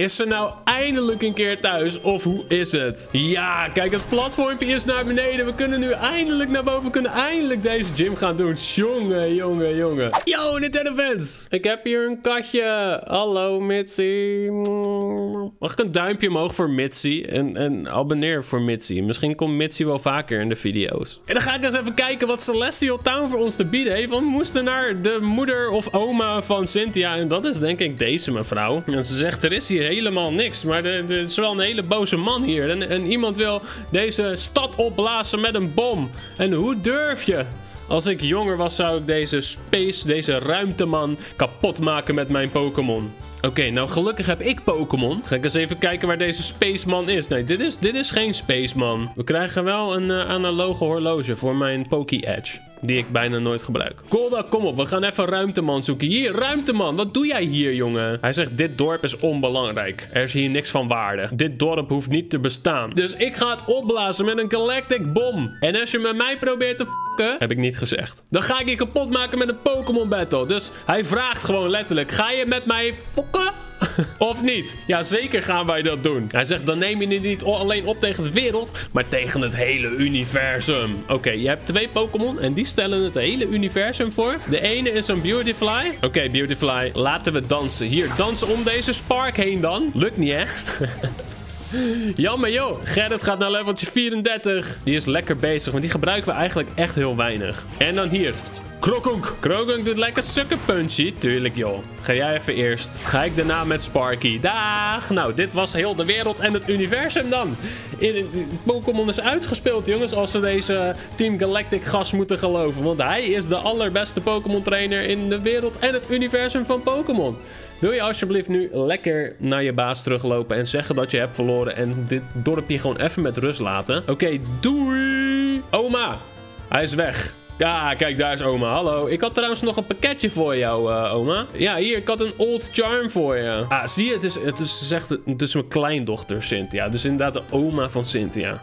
Is ze nou eindelijk een keer thuis? Of hoe is het? Ja, kijk, het platformpje is naar beneden. We kunnen nu eindelijk naar boven. We kunnen eindelijk deze gym gaan doen. Jongen, jongen, jongen. Yo, Nintendo fans. Ik heb hier een katje. Hallo, Mitzi. Mag ik een duimpje omhoog voor Mitzi? En, en abonneer voor Mitzi. Misschien komt Mitzi wel vaker in de video's. En dan ga ik eens even kijken wat Celestial Town voor ons te bieden heeft. Want we moesten naar de moeder of oma van Cynthia. En dat is denk ik deze mevrouw. En ze zegt, er is hier helemaal niks. Maar er is wel een hele boze man hier. En, en iemand wil deze stad opblazen met een bom. En hoe durf je? Als ik jonger was, zou ik deze space, deze ruimteman kapot maken met mijn Pokémon. Oké, nou gelukkig heb ik Pokémon. Ga ik eens even kijken waar deze Spaceman is. Nee, dit is, dit is geen Spaceman. We krijgen wel een uh, analoge horloge voor mijn Poké Edge. Die ik bijna nooit gebruik. Golda, kom op. We gaan even ruimteman zoeken. Hier, ruimteman. Wat doe jij hier, jongen? Hij zegt, dit dorp is onbelangrijk. Er is hier niks van waarde. Dit dorp hoeft niet te bestaan. Dus ik ga het opblazen met een galactic bom. En als je met mij probeert te f***en, heb ik niet gezegd. Dan ga ik je kapot maken met een Pokémon battle. Dus hij vraagt gewoon letterlijk, ga je met mij fokken? of niet? Ja, zeker gaan wij dat doen. Hij zegt, dan neem je het niet alleen op tegen de wereld, maar tegen het hele universum. Oké, je hebt twee Pokémon en die stellen het hele universum voor. De ene is een Beautyfly. Oké, Beautyfly, laten we dansen. Hier, dansen om deze Spark heen dan. Lukt niet, hè? Jammer joh, Gerrit gaat naar leveltje 34. Die is lekker bezig, want die gebruiken we eigenlijk echt heel weinig. En dan hier, Krokunk. Krokunk doet lekker sucker punchy. Tuurlijk, joh. Ga jij even eerst. Ga ik daarna met Sparky. Dag. Nou, dit was heel de wereld en het universum dan. Pokémon is uitgespeeld, jongens. Als we deze Team Galactic gas moeten geloven. Want hij is de allerbeste Pokémon trainer in de wereld en het universum van Pokémon. Wil je alsjeblieft nu lekker naar je baas teruglopen en zeggen dat je hebt verloren en dit dorpje gewoon even met rust laten? Oké, doei! Oma, hij is weg. Ja, kijk, daar is oma. Hallo. Ik had trouwens nog een pakketje voor jou, uh, oma. Ja, hier, ik had een old charm voor je. Ah, zie je, het is, het is, zegt, het is mijn kleindochter Cynthia. Dus inderdaad de oma van Cynthia.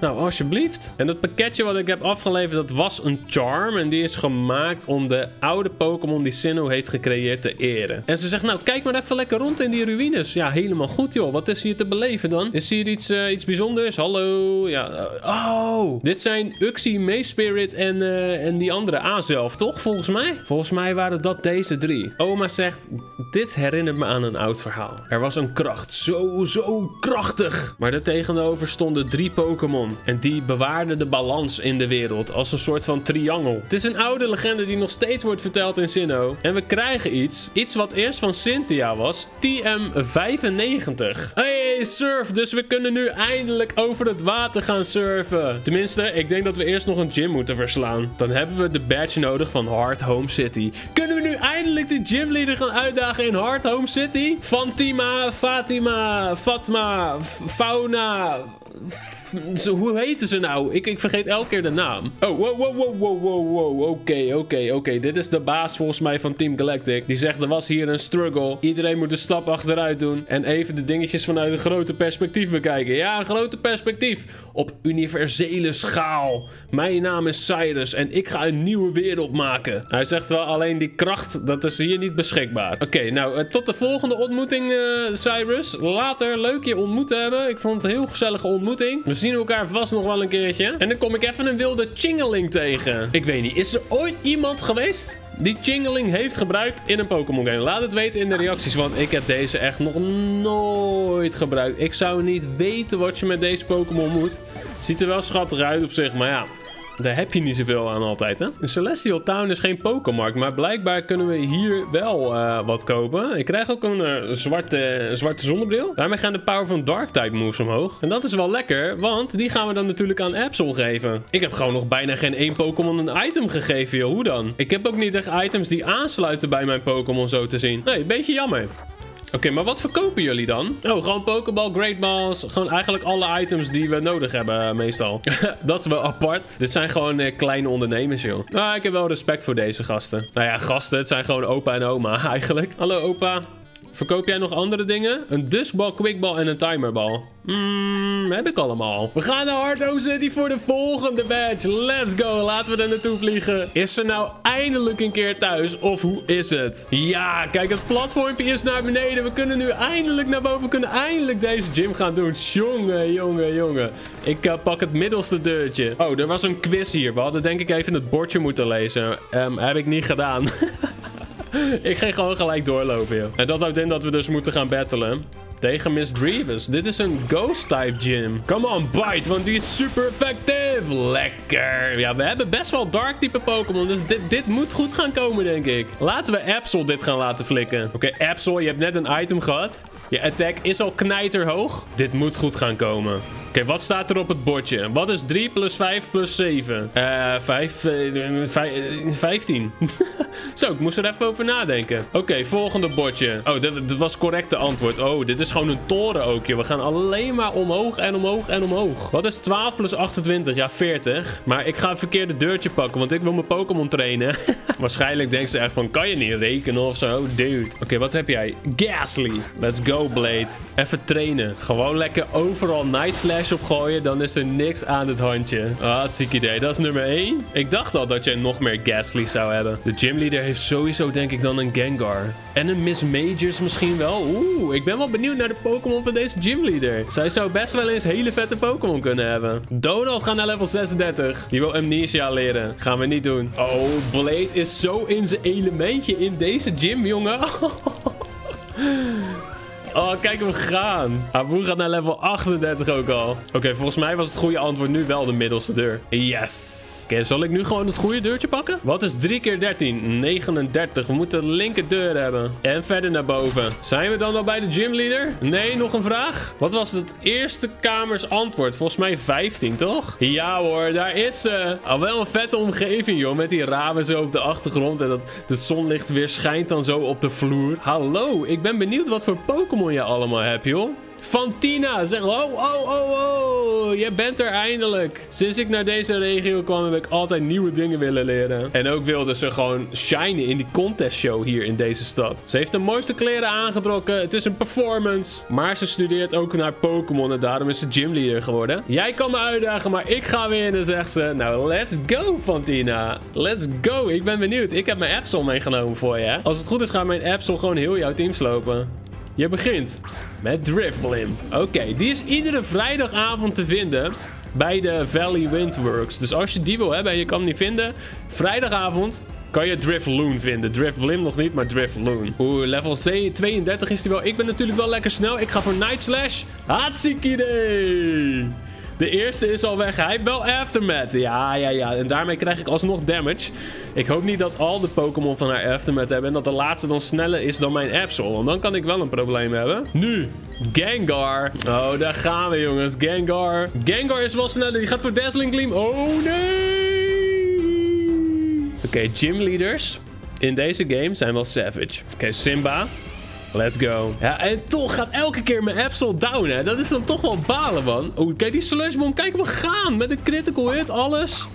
Nou, alsjeblieft. En dat pakketje wat ik heb afgeleverd, dat was een charm. En die is gemaakt om de oude Pokémon die Sinnoh heeft gecreëerd te eren. En ze zegt, nou, kijk maar even lekker rond in die ruïnes. Ja, helemaal goed, joh. Wat is hier te beleven dan? Is hier iets, uh, iets bijzonders? Hallo? Ja, uh, oh! Dit zijn Uxie, Mayspirit en, uh, en die andere A-zelf, toch? Volgens mij? Volgens mij waren dat deze drie. Oma zegt, dit herinnert me aan een oud verhaal. Er was een kracht, zo, zo krachtig. Maar er tegenover stonden drie Pokémon. En die bewaarde de balans in de wereld als een soort van triangel. Het is een oude legende die nog steeds wordt verteld in Sinnoh. En we krijgen iets. Iets wat eerst van Cynthia was. TM95. Hey, surf. Dus we kunnen nu eindelijk over het water gaan surfen. Tenminste, ik denk dat we eerst nog een gym moeten verslaan. Dan hebben we de badge nodig van Hard Home City. Kunnen we nu eindelijk de gymleader gaan uitdagen in Hard Home City? Fantima, Fatima, Fatma, Fauna... Zo, hoe heten ze nou? Ik, ik vergeet elke keer de naam. Oh, wow, wow, wow, wow, wow, wow. Oké, oké, oké. Dit is de baas volgens mij van Team Galactic. Die zegt, er was hier een struggle. Iedereen moet een stap achteruit doen. En even de dingetjes vanuit een grote perspectief bekijken. Ja, een grote perspectief. Op universele schaal. Mijn naam is Cyrus en ik ga een nieuwe wereld maken. Hij zegt wel alleen die kracht, dat is hier niet beschikbaar. Oké, nou, tot de volgende ontmoeting, uh, Cyrus. Later, leuk je ontmoet te hebben. Ik vond het een heel gezellige ontmoeting. Zien elkaar vast nog wel een keertje. En dan kom ik even een wilde Chingeling tegen. Ik weet niet, is er ooit iemand geweest die Chingeling heeft gebruikt in een Pokémon game? Laat het weten in de reacties, want ik heb deze echt nog nooit gebruikt. Ik zou niet weten wat je met deze Pokémon moet. Ziet er wel schattig uit op zich, maar ja... Daar heb je niet zoveel aan altijd, hè? Celestial Town is geen Pokémarkt, maar blijkbaar kunnen we hier wel uh, wat kopen. Ik krijg ook een uh, zwarte, zwarte zonnebril. Daarmee gaan de power van Dark-type moves omhoog. En dat is wel lekker, want die gaan we dan natuurlijk aan Absol geven. Ik heb gewoon nog bijna geen één Pokémon een item gegeven, joh. Hoe dan? Ik heb ook niet echt items die aansluiten bij mijn Pokémon zo te zien. Nee, een beetje jammer. Oké, maar wat verkopen jullie dan? Oh, gewoon Pokéball, Great Balls. Gewoon eigenlijk alle items die we nodig hebben eh, meestal. dat is wel apart. Dit zijn gewoon uh, kleine ondernemers, joh. Nou, ik heb wel respect voor deze gasten. Nou ja, gasten, het zijn gewoon opa en oma eigenlijk. Hallo opa. Verkoop jij nog andere dingen? Een duskbal, quickbal en een timerbal. Hmm, heb ik allemaal. We gaan naar Hardo City voor de volgende badge. Let's go. Laten we er naartoe vliegen. Is ze nou eindelijk een keer thuis? Of hoe is het? Ja, kijk, het platformpje is naar beneden. We kunnen nu eindelijk naar boven. We kunnen eindelijk deze gym gaan doen. Jongen, jongen, jongen. Ik uh, pak het middelste deurtje. Oh, er was een quiz hier. We hadden denk ik even het bordje moeten lezen. Um, heb ik niet gedaan. ik ging gewoon gelijk doorlopen, joh. En dat houdt in dat we dus moeten gaan battlen. Tegen Miss Drevis. Dit is een Ghost-type gym. Come on, bite, want die is super effectief. Lekker. Ja, we hebben best wel Dark-type Pokémon, dus dit, dit moet goed gaan komen, denk ik. Laten we Absol dit gaan laten flikken. Oké, Absol, je hebt net een item gehad. Je attack is al knijterhoog. Dit moet goed gaan komen. Oké, wat staat er op het bordje? Wat is 3 plus 5 plus 7? Eh, uh, 5, uh, 15. Zo, ik moest er even over nadenken. Oké, volgende bordje. Oh, dit was correcte antwoord. Oh, dit is gewoon een toren ook, joh. We gaan alleen maar omhoog en omhoog en omhoog. Wat is 12 plus 28? Ja, 40. Maar ik ga een verkeerde deurtje pakken, want ik wil mijn Pokémon trainen. Waarschijnlijk denken ze echt van, kan je niet rekenen of zo? Dude. Oké, wat heb jij? Ghastly. Let's go, Blade. Even trainen. Gewoon lekker overal Night Slash op gooien, dan is er niks aan het handje. Ah, het ziek idee. Dat is nummer 1. Ik dacht al dat jij nog meer Ghastly zou hebben. De gymleader heeft sowieso denk ik dan een Gengar. En een Miss Majors misschien wel. Oeh, ik ben wel benieuwd naar de Pokémon van deze gymleader. Zij zou best wel eens hele vette Pokémon kunnen hebben. Donald gaat naar level 36. Die wil Amnesia leren. Gaan we niet doen. Oh, Blade is zo in zijn elementje in deze gym, jongen. Oh, kijk hem gaan. Abu gaat naar level 38 ook al. Oké, volgens mij was het goede antwoord nu wel de middelste deur. Yes. Oké, zal ik nu gewoon het goede deurtje pakken? Wat is 3 keer 13? 39. We moeten de linker deur hebben. En verder naar boven. Zijn we dan al bij de gymleader? Nee, nog een vraag? Wat was het eerste kamers antwoord? Volgens mij 15, toch? Ja hoor, daar is ze. Al wel een vette omgeving, joh. Met die ramen zo op de achtergrond. En dat de zonlicht weer schijnt dan zo op de vloer. Hallo, ik ben benieuwd wat voor Pokémon je allemaal hebt, joh. Fantina zegt, oh, oh, oh, oh, je bent er eindelijk. Sinds ik naar deze regio kwam, heb ik altijd nieuwe dingen willen leren. En ook wilde ze gewoon shinen in die contest show hier in deze stad. Ze heeft de mooiste kleren aangetrokken, het is een performance. Maar ze studeert ook naar Pokémon en daarom is ze gymleader geworden. Jij kan me uitdagen, maar ik ga winnen, zegt ze. Nou, let's go, Fantina. Let's go, ik ben benieuwd. Ik heb mijn Absol meegenomen voor je. Als het goed is, gaat mijn Absol gewoon heel jouw team slopen. Je begint met Driftblim. Oké, die is iedere vrijdagavond te vinden bij de Valley Windworks. Dus als je die wil hebben en je kan hem niet vinden, vrijdagavond kan je Driftloon vinden. Driftblim nog niet, maar Driftloon. Oeh, level 32 is die wel. Ik ben natuurlijk wel lekker snel. Ik ga voor Night Slash. Hartstikke idee. De eerste is al weg. Hij heeft wel Aftermath. Ja, ja, ja. En daarmee krijg ik alsnog damage. Ik hoop niet dat al de Pokémon van haar Aftermath hebben. En dat de laatste dan sneller is dan mijn Absol. Want dan kan ik wel een probleem hebben. Nu, Gengar. Oh, daar gaan we, jongens. Gengar. Gengar is wel sneller. Die gaat voor Dazzling Gleam. Oh, nee. Oké, okay, gymleaders in deze game zijn wel savage. Oké, Simba. Let's go. Ja, en toch gaat elke keer mijn Absol down, hè. Dat is dan toch wel balen, man. Oh, kijk die Slushbomb. Kijk hem gaan. Met een critical hit, alles.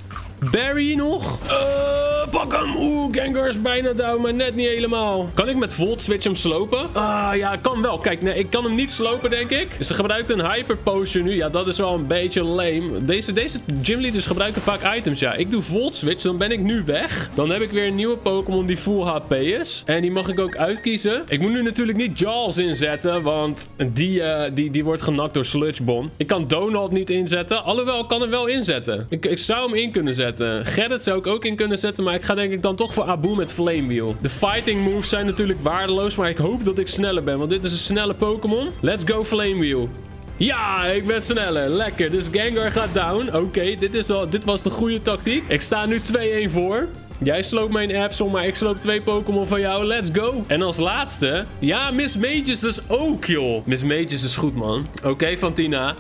Barry nog. Uh, pak hem. Oeh, is bijna down, maar net niet helemaal. Kan ik met Volt Switch hem slopen? Ah, ja, kan wel. Kijk, nee, ik kan hem niet slopen, denk ik. Ze gebruikt een Hyper Potion nu. Ja, dat is wel een beetje lame. Deze, deze gymleaders gebruiken vaak items, ja. Ik doe Volt Switch, dan ben ik nu weg. Dan heb ik weer een nieuwe Pokémon die full HP is. En die mag ik ook uitkiezen. Ik moet nu natuurlijk niet Jaws inzetten, want die, uh, die, die wordt genakt door Sludge Bomb. Ik kan Donald niet inzetten. Alhoewel, ik kan hem wel inzetten. Ik, ik zou hem in kunnen zetten zetten. Gerrit zou ik ook in kunnen zetten, maar ik ga denk ik dan toch voor Abu met Flame Wheel. De fighting moves zijn natuurlijk waardeloos, maar ik hoop dat ik sneller ben, want dit is een snelle Pokémon. Let's go Flame Wheel. Ja, ik ben sneller. Lekker. Dus Gengar gaat down. Oké, dit dit, dit was de goede tactiek. Ik sta nu 2-1 voor. Jij sloopt mijn Absol, maar ik sloop twee Pokémon van jou. Let's go. En als laatste... Ja, Miss Mages dus ook, joh. Miss Mages is goed, man. Oké, Fantina.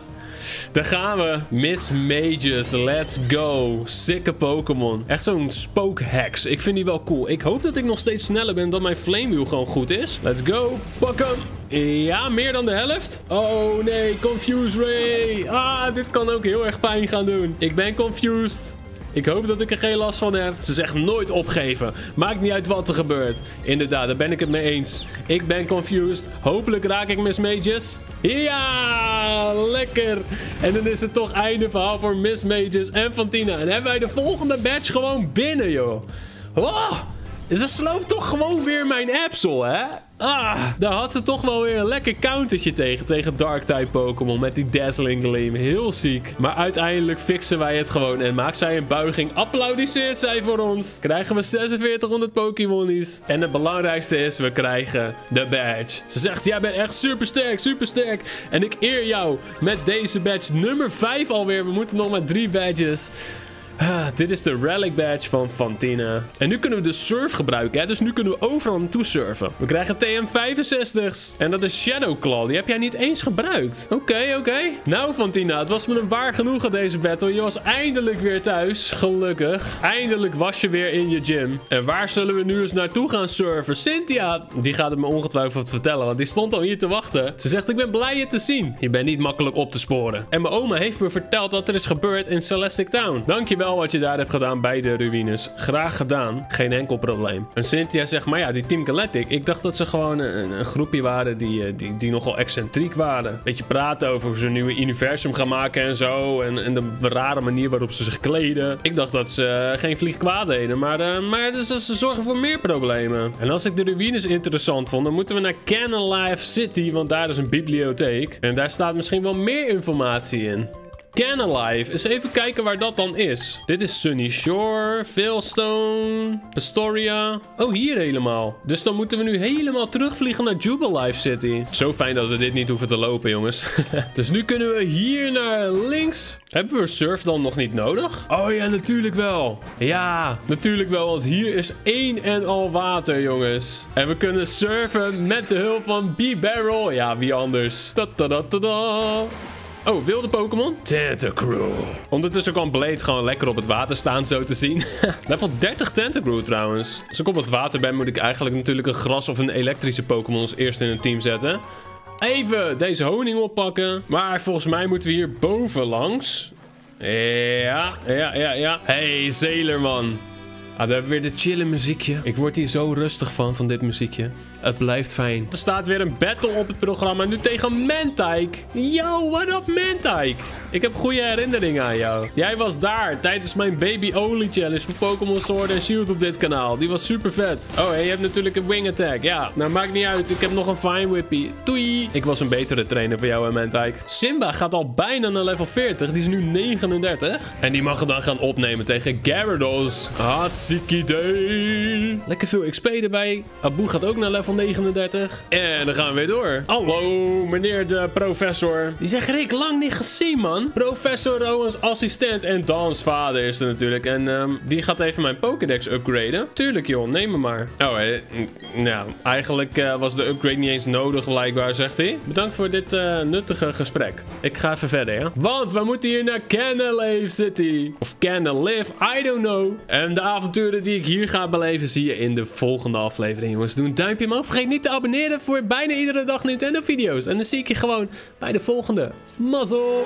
Daar gaan we. Miss Mages, let's go. Sikke Pokémon. Echt zo'n spookhex. Ik vind die wel cool. Ik hoop dat ik nog steeds sneller ben, dat mijn Flame Wheel gewoon goed is. Let's go. Pak hem. Ja, meer dan de helft. Oh nee, Confuse Ray. Ah, dit kan ook heel erg pijn gaan doen. Ik ben confused. Ik hoop dat ik er geen last van heb. Ze zegt nooit opgeven. Maakt niet uit wat er gebeurt. Inderdaad, daar ben ik het mee eens. Ik ben confused. Hopelijk raak ik Miss Mages. Ja, lekker. En dan is het toch einde verhaal voor Miss Mages en Fantina. En hebben wij de volgende badge gewoon binnen, joh. Oh, ze sloopt toch gewoon weer mijn Absol, hè? Ah, daar had ze toch wel weer een lekker countertje tegen. Tegen Dark-type Pokémon met die Dazzling Gleam. Heel ziek. Maar uiteindelijk fixen wij het gewoon. En maakt zij een buiging. Applaudisseert zij voor ons. Krijgen we 4600 Pokémonies. En het belangrijkste is, we krijgen de badge. Ze zegt, jij bent echt super sterk, super sterk. En ik eer jou met deze badge nummer 5 alweer. We moeten nog maar drie badges. Ah, dit is de relic badge van Fantina. En nu kunnen we de surf gebruiken, hè? dus nu kunnen we overal naartoe surfen. We krijgen TM65's. En dat is Shadow Claw. Die heb jij niet eens gebruikt. Oké, oké. Nou, Fantina, het was me een waar genoegen deze battle. Je was eindelijk weer thuis. Gelukkig. Eindelijk was je weer in je gym. En waar zullen we nu eens naartoe gaan surfen? Cynthia, die gaat het me ongetwijfeld vertellen, want die stond al hier te wachten. Ze zegt, ik ben blij je te zien. Je bent niet makkelijk op te sporen. En mijn oma heeft me verteld wat er is gebeurd in Celestic Town. Dankjewel wat je daar hebt gedaan bij de ruïnes. Graag gedaan. Geen enkel probleem. En Cynthia zegt, maar ja, die Team Galactic. Ik dacht dat ze gewoon een, groepje waren die, eh, die, die nogal excentriek waren. Beetje praten over ze een nieuwe universum gaan maken en zo. En, en de rare manier waarop ze zich kleden. Ik dacht dat ze eh, geen vlieg kwaad deden. Maar, uh, maar dus, ze zorgen voor meer problemen. En als ik de ruïnes interessant vond, dan moeten we naar Canon Life City. Want daar is een bibliotheek. En daar staat misschien wel meer informatie in. Canalive. Eens even kijken waar dat dan is. Dit is Sunny Shore, Veilstone, Astoria. Oh, hier helemaal. Dus dan moeten we nu helemaal terugvliegen naar Jubilife City. Zo fijn dat we dit niet hoeven te lopen, jongens. dus nu kunnen we hier naar links. Hebben we surf dan nog niet nodig? Oh ja, natuurlijk wel. Ja, natuurlijk wel, want hier is één en al water, jongens. En we kunnen surfen met de hulp van B-Barrel. Ja, wie anders? -ta. Oh, wilde Pokémon? Tentacruel. Ondertussen kan Blade gewoon lekker op het water staan, zo te zien. Level 30 Tentacruel trouwens. Als ik op het water ben, moet ik eigenlijk natuurlijk een gras of een elektrische Pokémon als eerste in een team zetten. Even deze honing oppakken. Maar volgens mij moeten we hier boven langs. Ja, ja, ja, ja. Hey, Zeelerman. Ah, dan hebben we weer de chille muziekje. Ik word hier zo rustig van, van dit muziekje. Het blijft fijn. Er staat weer een battle op het programma. Nu tegen Mentike. Yo, what up Mentike? Ik heb goede herinneringen aan jou. Jij was daar tijdens mijn Baby Only Challenge voor Pokémon Sword en Shield op dit kanaal. Die was super vet. Oh, en je hebt natuurlijk een Wing Attack. Ja, nou maakt niet uit. Ik heb nog een Fine Whippy. Doei. Ik was een betere trainer voor jou en Mentike. Simba gaat al bijna naar level 40. Die is nu 39. En die mag dan gaan opnemen tegen Gyarados. Hartstikke idee. Lekker veel XP erbij. Abu gaat ook naar level 39. En dan gaan we weer door. Hallo, meneer de professor. Die zegt Rick, lang niet gezien, man. Professor Rowan's assistent en Dans vader is er natuurlijk. En um, die gaat even mijn Pokédex upgraden. Tuurlijk, joh, neem me maar. Oh, hé. Nou, eigenlijk uh, was de upgrade niet eens nodig, blijkbaar, zegt hij. Bedankt voor dit uh, nuttige gesprek. Ik ga even verder, ja. Want we moeten hier naar Canalave City. Of Canalive, I don't know. En de avonturen die ik hier ga beleven, zie je in de volgende aflevering, jongens. Doe een duimpje omhoog vergeet niet te abonneren voor bijna iedere dag Nintendo video's. En dan zie ik je gewoon bij de volgende. Mazzel!